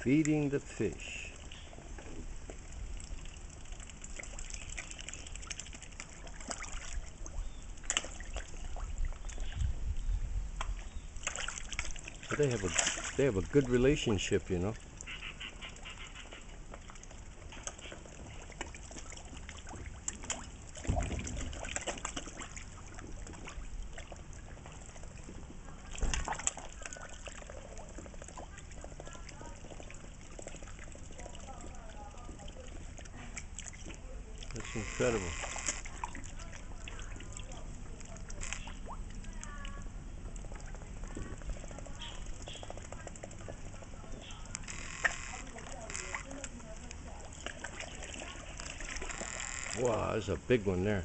feeding the fish. They have a they have a good relationship, you know. That's incredible. Wow, there's a big one there.